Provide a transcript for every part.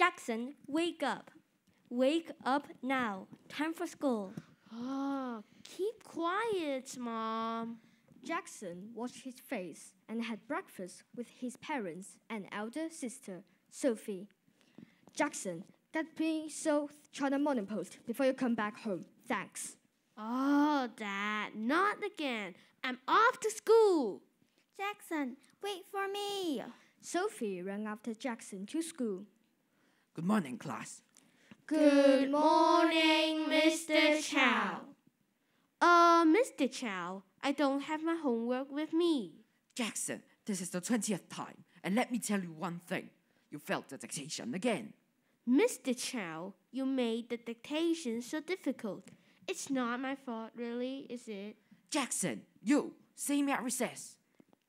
Jackson, wake up. Wake up now. Time for school. Oh, keep quiet, Mom. Jackson washed his face and had breakfast with his parents and elder sister, Sophie. Jackson, get me South China Morning Post before you come back home. Thanks. Oh, Dad, not again. I'm off to school. Jackson, wait for me. Sophie ran after Jackson to school. Good morning, class. Good morning, Mr. Chow. Uh, Mr. Chow, I don't have my homework with me. Jackson, this is the 20th time, and let me tell you one thing. You failed the dictation again. Mr. Chow, you made the dictation so difficult. It's not my fault, really, is it? Jackson, you, see me at recess.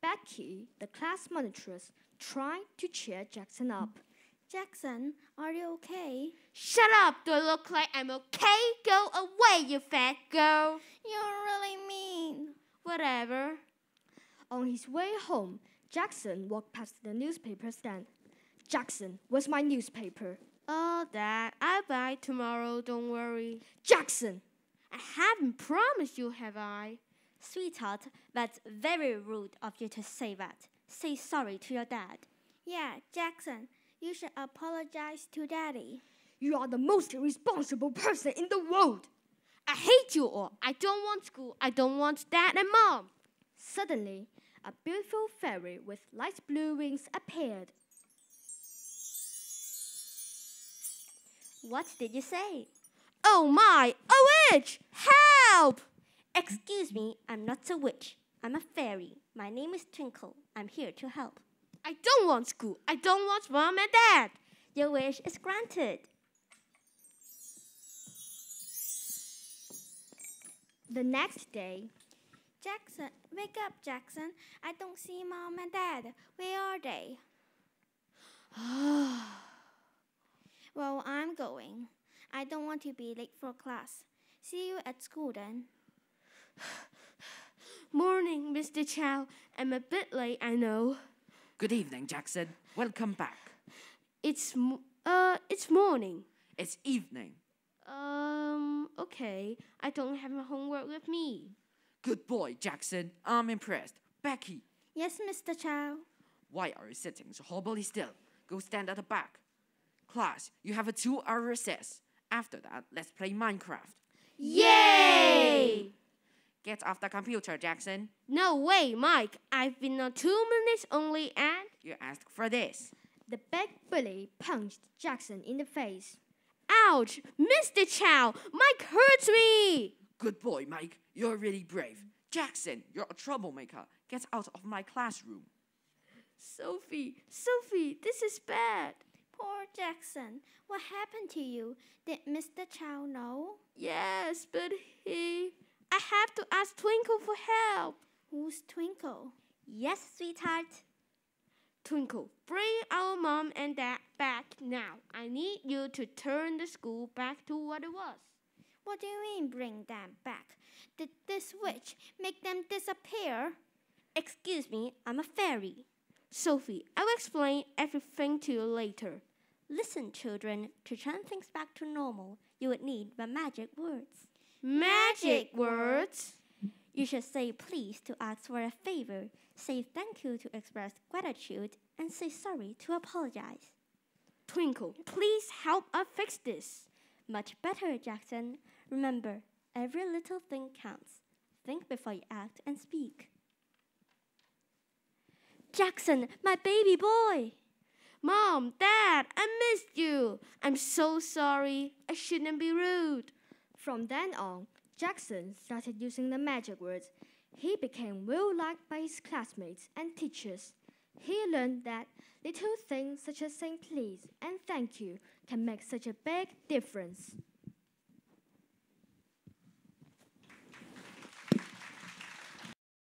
Becky, the class monitress, tried to cheer Jackson up. Jackson, are you okay? Shut up! Do I look like I'm okay? Go away, you fat girl! You're really mean. Whatever. On his way home, Jackson walked past the newspaper stand. Jackson, where's my newspaper? Oh, Dad, I'll buy tomorrow, don't worry. Jackson! I haven't promised you, have I? Sweetheart, that's very rude of you to say that. Say sorry to your dad. Yeah, Jackson, you should apologize to Daddy. You are the most irresponsible person in the world! I hate you all. I don't want school. I don't want dad and mom. Suddenly, a beautiful fairy with light blue wings appeared. What did you say? Oh my, a witch! Help! Excuse me, I'm not a witch. I'm a fairy. My name is Twinkle. I'm here to help. I don't want school. I don't want mom and dad. Your wish is granted. The next day, Jackson, wake up, Jackson. I don't see Mom and Dad. Where are they? well, I'm going. I don't want to be late for class. See you at school then. Morning, Mr. Chow. I'm a bit late, I know. Good evening, Jackson. Welcome back. It's uh, it's morning. It's evening. Um, okay. I don't have my homework with me. Good boy, Jackson. I'm impressed. Becky, Yes, Mr. Chow. why are you sitting so horribly still? Go stand at the back. Class, you have a two hour recess. After that, let's play Minecraft. Yay! Get off the computer, Jackson. No way, Mike. I've been on two minutes only and You asked for this. the big bully punched Jackson in the face. ouch! Mr. Chow, Mike hurts me! Good boy, Mike. You're really brave. Jackson, you're a troublemaker. Get out of my classroom. Sophie, Sophie, this is bad. Poor Jackson. What happened to you? Did Mr. Chow know? Yes, but he. I have to ask Twinkle for help. Who's Twinkle? Yes, sweetheart. Twinkle, bring our mom and dad back now. I need you to turn the school back to what it was. What do you mean bring them back? Did this witch make them disappear? Excuse me, I'm a fairy. Sophie, I will explain everything to you later. Listen, children, to turn things back to normal, you would need my magic words. Magic words. You should say please to ask for a favor, say thank you to express gratitude, and say sorry to apologize. Twinkle, please help us fix this. Much better, Jackson. Remember, every little thing counts. Think before you act and speak. Jackson, my baby boy! Mom, Dad, I missed you. I'm so sorry. I shouldn't be rude. From then on, Jackson started using the magic words. He became well liked by his classmates and teachers. He learned that little things such as saying please and thank you can make such a big difference.